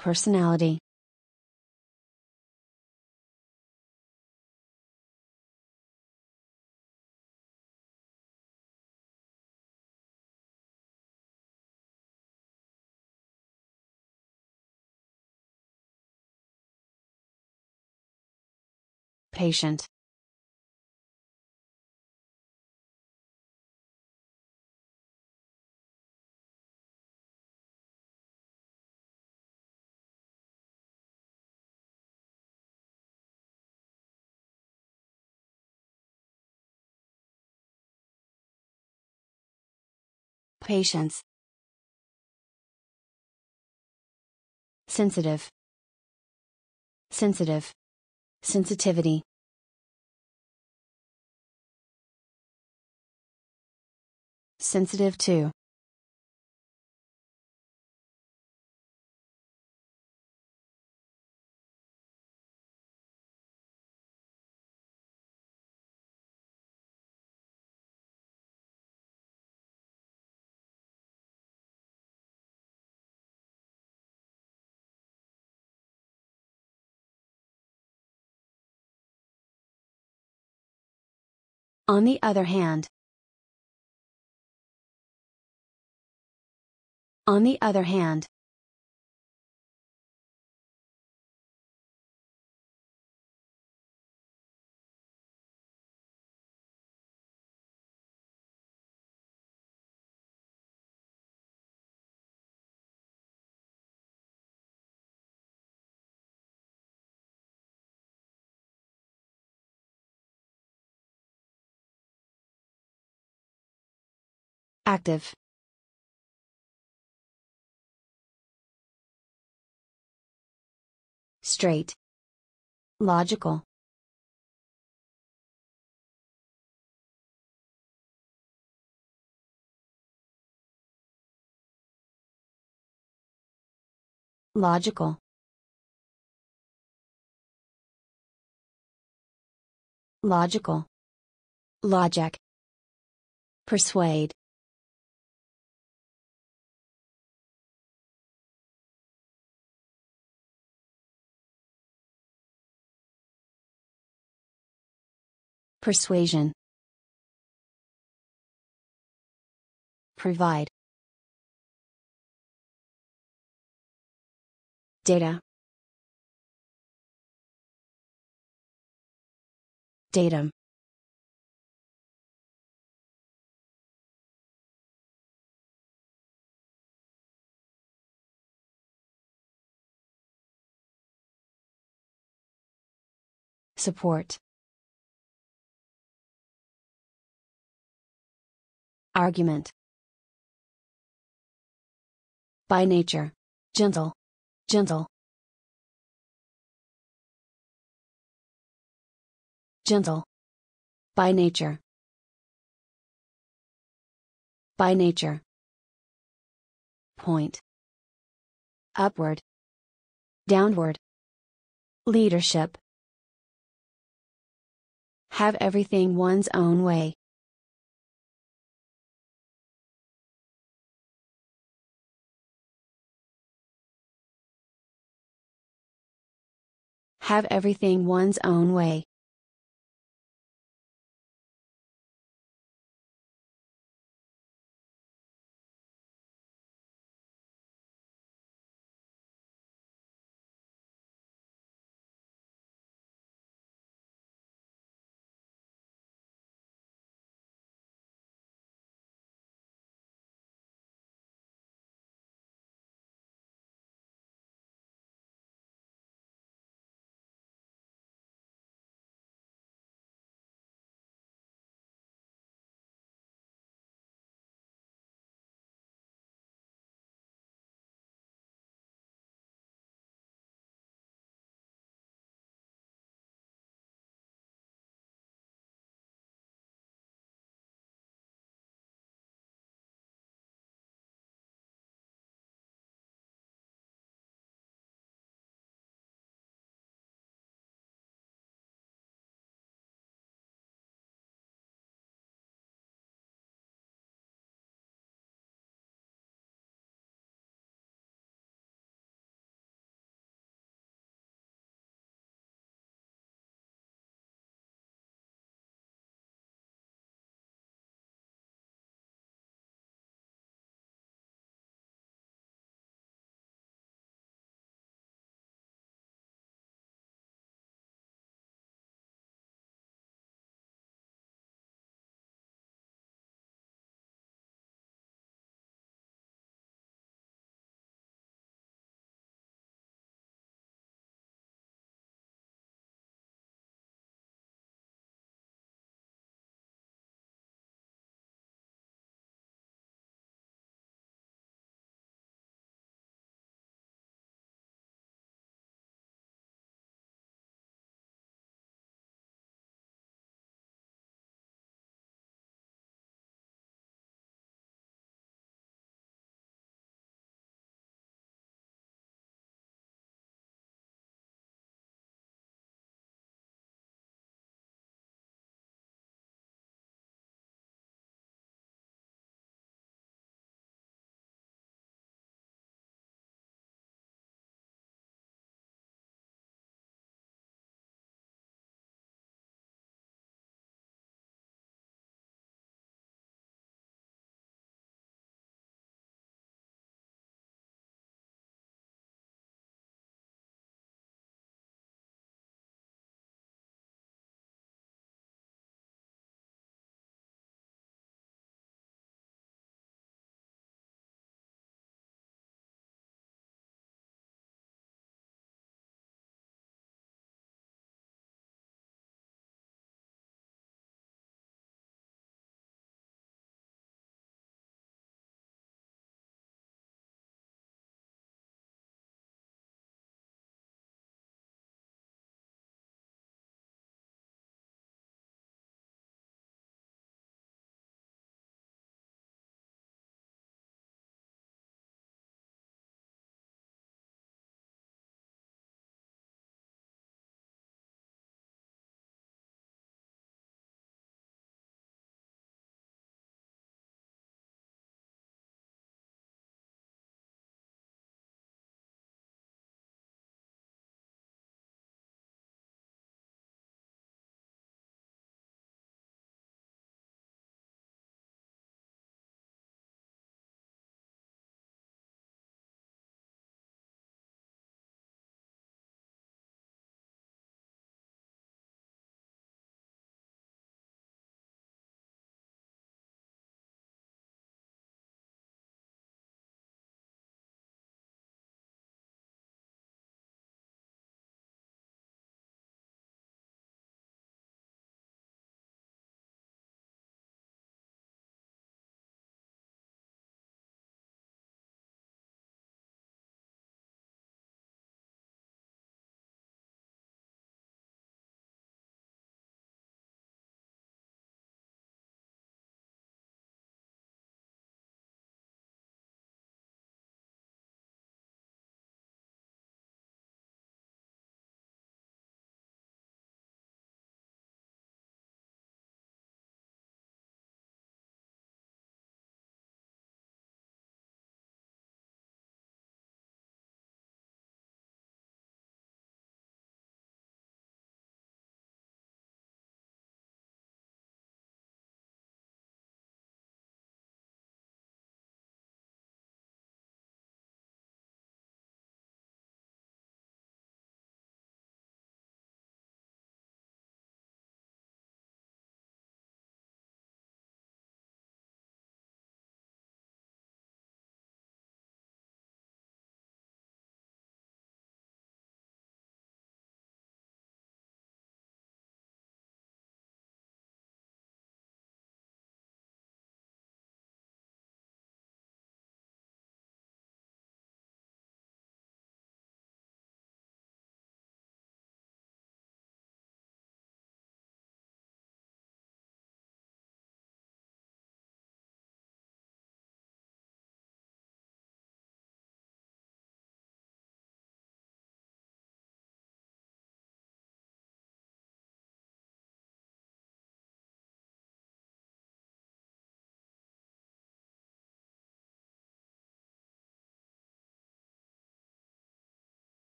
Personality. Patient. Patience. Sensitive. Sensitive. Sensitivity. Sensitive to. On the other hand. On the other hand. Active. Straight. Logical. Logical. Logical. Logic. Persuade. Persuasion. Provide. Data. Datum. Support. Argument. By nature. Gentle. Gentle. Gentle. By nature. By nature. Point. Upward. Downward. Leadership. Have everything one's own way. Have everything one's own way.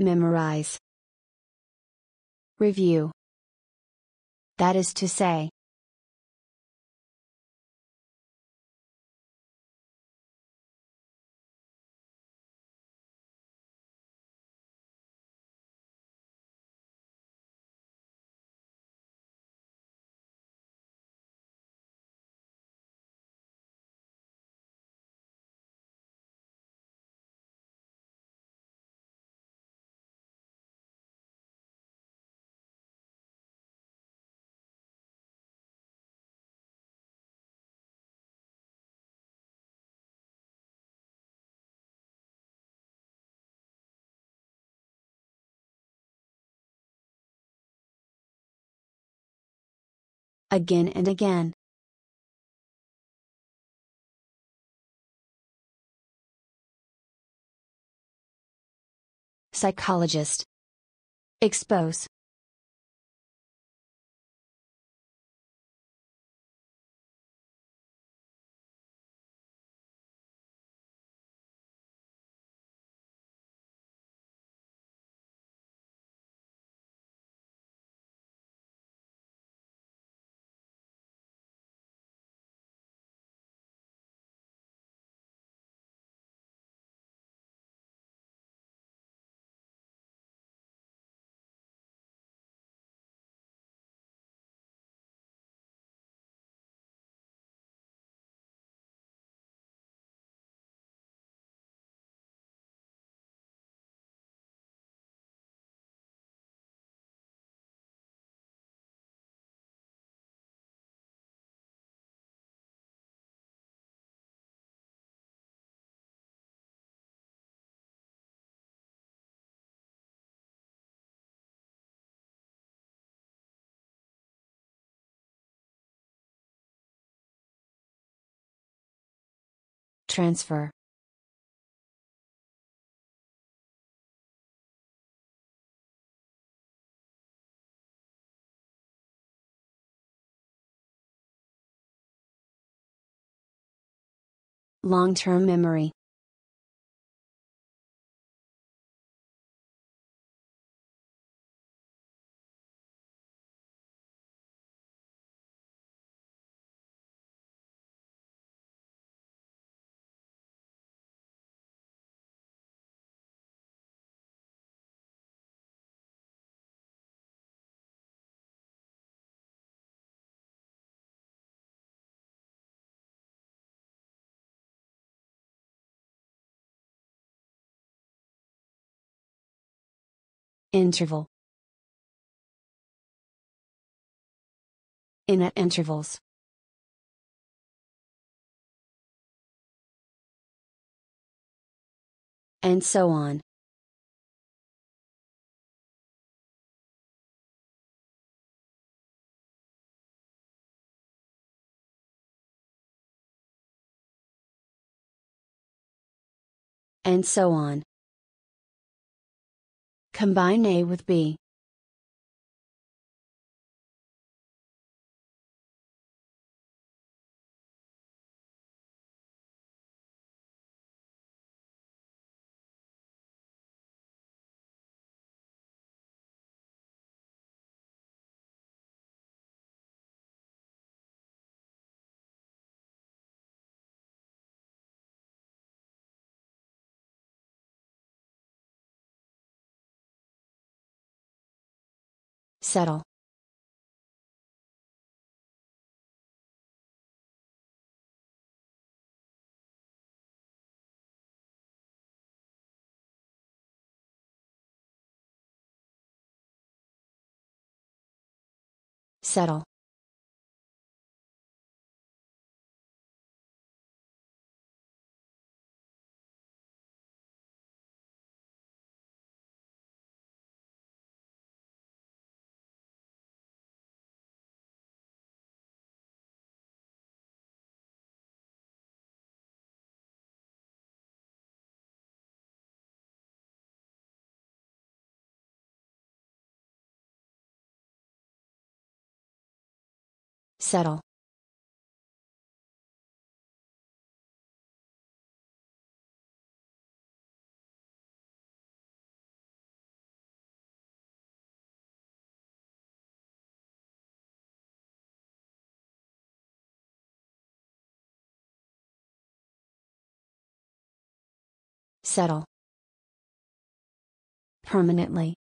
Memorize. Review. That is to say, again and again. Psychologist. Expose. Transfer. Long term memory. Interval. In at intervals. And so on. And so on. Combine A with B. Settle. Settle. Settle Settle. Permanently.